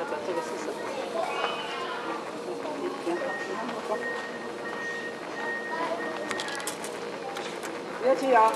这个这个是什么？别急啊。